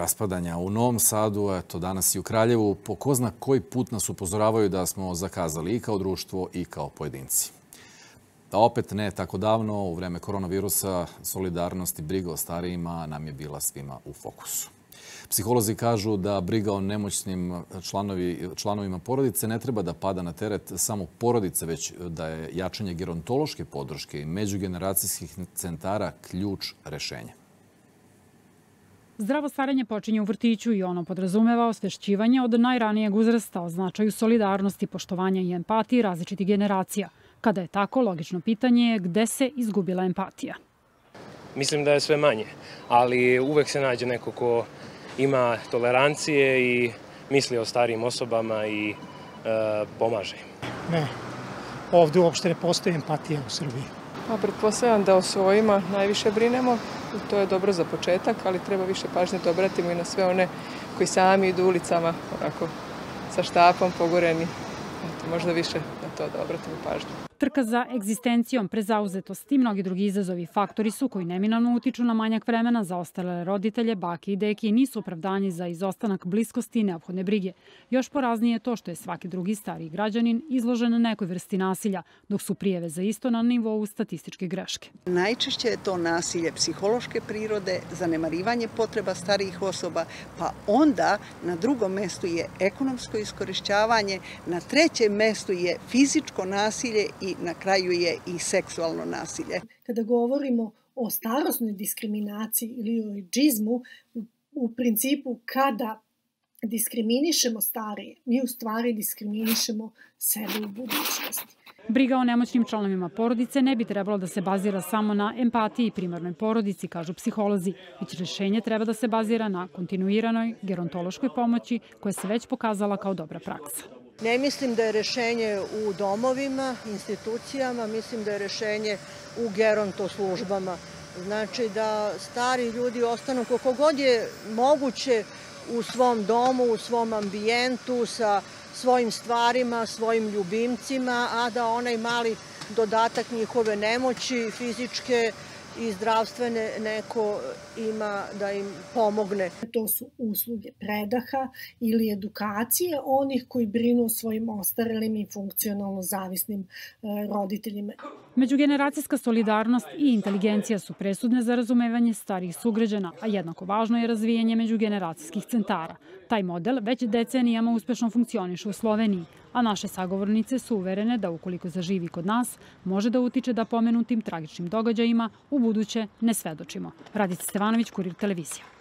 raspadanja u Novom Sadu, eto danas i u Kraljevu, po ko zna koji put nas upozoravaju da smo zakazali i kao društvo i kao pojedinci. Da opet ne tako davno, u vreme koronavirusa, solidarnost i briga o starijima nam je bila svima u fokusu. Psiholozi kažu da briga o nemoćnim članovi, članovima porodice ne treba da pada na teret samo porodice, već da je jačanje gerontološke podrške i međugeneracijskih centara ključ rešenja. Zdravo starenje počinje u vrtiću i ono podrazumeva osvešćivanje od najranijeg uzrasta o značaju solidarnosti, poštovanja i empatiji različitih generacija. Kada je tako, logično pitanje je gde se izgubila empatija. Mislim da je sve manje, ali uvek se nađe neko ko ima tolerancije i misli o starijim osobama i e, pomaže Ne, ovde uopšte ne postoji empatija u Srbiji. Pa pretpostavljam da o svojima najviše brinemo to je dobro za početak, ali treba više pažnje da obratimo i na sve one koji sami idu ulicama onako sa štapom pogoreni. Eto, možda više na to da obratimo pažnju. Trka za egzistencijom, prezauzetost i mnogi drugi izazovi faktori su koji neminovno utiču na manjak vremena za ostale roditelje, bake i deke i nisu opravdanji za izostanak bliskosti i neophodne brige. Još poraznije je to što je svaki drugi stariji građanin izložen na nekoj vrsti nasilja, dok su prijeve za isto na nivou statističke greške. Najčešće je to nasilje psihološke prirode, zanemarivanje potreba starijih osoba, pa onda na drugom mestu je ekonomsko iskorišćavanje, na trećem mestu je fizičko nasilje i na kraju je i seksualno nasilje. Kada govorimo o starosnoj diskriminaciji ili o džizmu, u, u principu kada diskriminišemo starije, mi u stvari diskriminišemo sebe u budućnosti. Briga o nemoćnim članovima porodice ne bi trebalo da se bazira samo na empatiji i primarnoj porodici, kažu psiholozi, već rešenje treba da se bazira na kontinuiranoj gerontološkoj pomoći koja se već pokazala kao dobra praksa. Ne mislim da je rešenje u domovima, institucijama, mislim da je rešenje u geronto službama. Znači da stari ljudi ostanu koliko god je moguće u svom domu, u svom ambijentu, sa svojim stvarima, svojim ljubimcima, a da onaj mali dodatak njihove nemoći fizičke i zdravstvene neko ima da im pomogne. To su usluge predaha ili edukacije onih koji brinu o svojim ostarelim i funkcionalno zavisnim e, roditeljima. Međugeneracijska solidarnost i inteligencija su presudne za razumevanje starih sugrađana, a jednako važno je razvijanje međugeneracijskih centara. Taj model već decenijama uspešno funkcioniše u Sloveniji, a naše sagovornice su uverene da ukoliko zaživi kod nas, može da utiče da pomenutim tragičnim događajima u buduće ne svedočimo. Radica Stevanović, Kurir televizija.